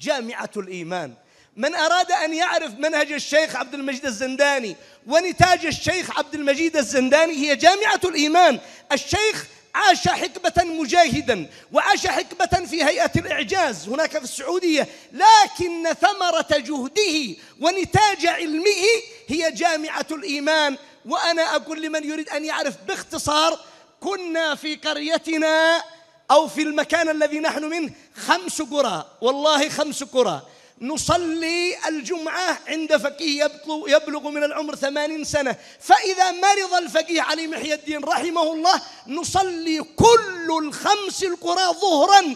جامعة الإيمان. من أراد أن يعرف منهج الشيخ عبد المجيد الزنداني ونتاج الشيخ عبد المجيد الزنداني هي جامعة الإيمان. الشيخ عاش حقبة مجاهدا وعاش حقبة في هيئة الإعجاز هناك في السعودية لكن ثمرة جهده ونتاج علمه هي جامعة الإيمان. وأنا أقول لمن يريد أن يعرف باختصار كنا في قريتنا أو في المكان الذي نحن منه خمس قرى والله خمس قرى نصلي الجمعة عند فقيه يبلغ من العمر ثمانين سنة. فإذا مرض الفقيه علي محي الدين رحمه الله نصلي كل الخمس القرى ظهرا.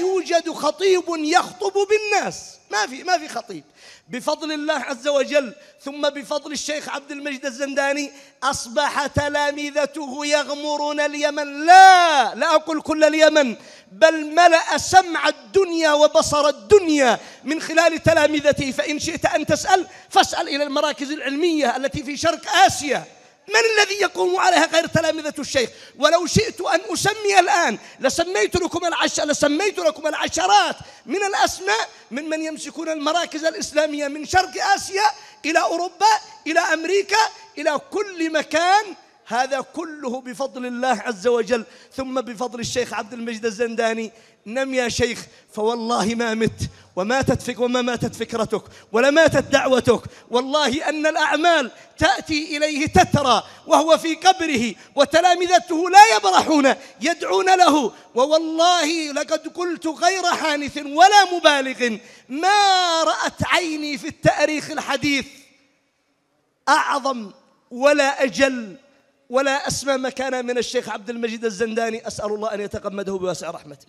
يوجد خطيب يخطب بالناس. ما في ما في خطيب. بفضل الله عز وجل ثم بفضل الشيخ عبد المجيد الزنداني أصبح تلامذته يغمرون اليمن. لا لا أقول كل اليمن بل ملأ سمع الدنيا وبصر الدنيا من خلال تلامذته. فإن شئت أن تسأل فاسأل إلى المراكز العلمية التي في شرق آسيا. من الذي يقوم عليها غير تلامذة الشيخ؟ ولو شئت أن أسمي الآن لسميت لكم العش لسميت لكم العشرات من الأسماء من من يمسكون المراكز الإسلامية من شرق آسيا إلى أوروبا إلى أمريكا إلى كل مكان هذا كله بفضل الله عز وجل. ثم بفضل الشيخ عبد المجيد الزنداني نم يا شيخ فوالله ما مت وماتت فك وما ماتت فكرتك ولا ماتت دعوتك. والله أن الأعمال تأتي إليه تترى وهو في قبره وتلامذته لا يبرحون يدعون له. ووالله لقد قلت غير حانث ولا مبالغ. ما رأت عيني في التأريخ الحديث أعظم ولا أجل. ولا أسمى مكانا من الشيخ عبد المجيد الزنداني. أسأل الله أن يتغمده بواسع رحمته.